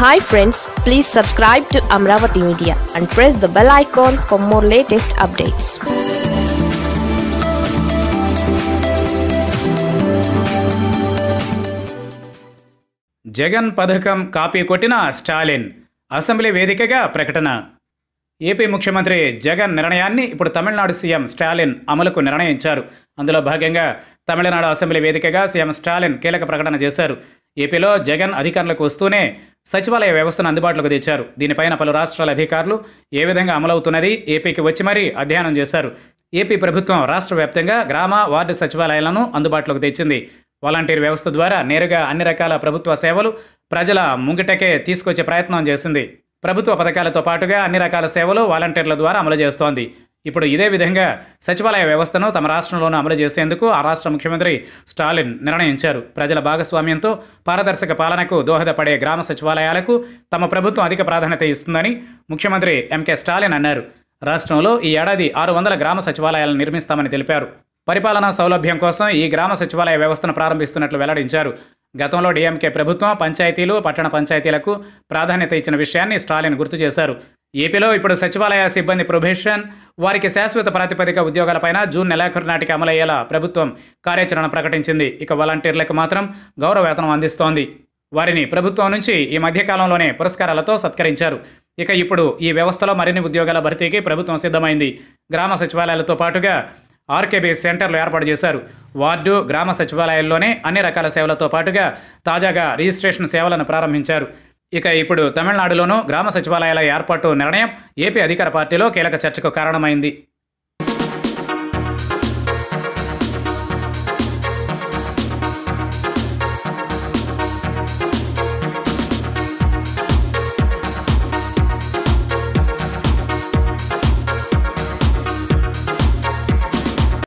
Hi friends please subscribe to Amaravati media and press the bell icon for more latest updates Jagan పథకం copy కొట్టిన Stalin. Assembly వేదికగా ప్రకటన. AP ముఖ్యమంత్రి జగన్ నిర్ణయాన్ని ఇప్పుడు తమిళనాడు సీఎం స్టాలిన్ అమలుకు నిర్ణయించారు. అందులో భాగంగా తమిళనాడు అసెంబ్లీ వేదికగా సీఎం స్టాలిన్ కీలక ప్రకటన చేశారు. ఏపీలో జగన్ అధికారులకు వస్తూనే సచివాలయ వ్యవస్థను అందుబాటులోకి తెచ్చారు. దీనిపైన పలు రాష్ట్రాల అధికారులు ఏ విధంగా అమలవుతున్నది ఏపీకి వచ్చి మరీ అధ్యయనం చేశారు. ఏపీ ప్రభుత్వం రాష్ట్ర వ్యాప్తంగా గ్రామ వార్డు సచివాలయాలను అందుబాటులోకి తెచ్చింది. వాలంటీర్ వ్యవస్థ ద్వారా నేరుగా అన్ని రకాల ప్రభుత్వ సేవలు ప్రజల ముంగిటకే తీసుకొచ్చే ప్రయత్నం చేసింది. ప్రభుత్వ పథకాలతో పాటుగా అన్ని రకాల సేవలు వాలంటీర్ల ద్వారా అమలు చేస్తోంది. ఇప్పుడు ఇదే విధంగా సచివాలయ వ్యవస్థను తమ రాష్ట్రంలోనూ అమలు చేసేందుకు ఆ రాష్ట్ర ముఖ్యమంత్రి స్టాలిన్ నిర్ణయించారు. ప్రజల భాగస్వామ్యంతో పారదర్శక పాలనకు దోహదపడే గ్రామ సచివాలయాలకు తమ ప్రభుత్వం అధిక ప్రాధాన్యత ఇస్తుందని ముఖ్యమంత్రి ఎంకే స్టాలిన్ అన్నారు. రాష్ట్రంలో ఈ ఏడాది ఆరు వందల గ్రామ సచివాలయాలను నిర్మిస్తామని తెలిపారు. పరిపాలనా సౌలభ్యం కోసం ఈ గ్రామ సచివాలయ వ్యవస్థను ప్రారంభిస్తున్నట్లు వెల్లడించారు. గతంలో డీఎంకే ప్రభుత్వం పంచాయతీలు పట్టణ పంచాయతీలకు ప్రాధాన్యత ఇచ్చిన విషయాన్ని స్టాలిన్ గుర్తు చేశారు. ఏపీలో ఇప్పుడు సచివాలయ సిబ్బంది ప్రొబేషన్ వారికి శాశ్వత ప్రాతిపదిక ఉద్యోగాలపైన జూన్ నెలాఖరు నాటికి అమలయ్యేలా ప్రభుత్వం కార్యాచరణ ప్రకటించింది. ఇక వాలంటీర్లకు మాత్రం గౌరవ వేతనం అందిస్తోంది. వారిని ప్రభుత్వం నుంచి ఈ మధ్యకాలంలోనే పురస్కారాలతో సత్కరించారు. ఇక ఇప్పుడు ఈ వ్యవస్థలో మరిన్ని ఉద్యోగాల భర్తీకి ప్రభుత్వం సిద్ధమైంది. గ్రామ సచివాలయాలతో పాటుగా ఆర్కేబీ సెంటర్లు ఏర్పాటు చేశారు. వార్డు గ్రామ సచివాలయాల్లోనే అన్ని రకాల సేవలతో పాటుగా తాజాగా రిజిస్ట్రేషన్ సేవలను ప్రారంభించారు. ఇక ఇప్పుడు తమిళనాడులోనూ గ్రామ సచివాలయాల ఏర్పాటు నిర్ణయం ఏపీ అధికార పార్టీలో కీలక చర్చకు కారణమైంది.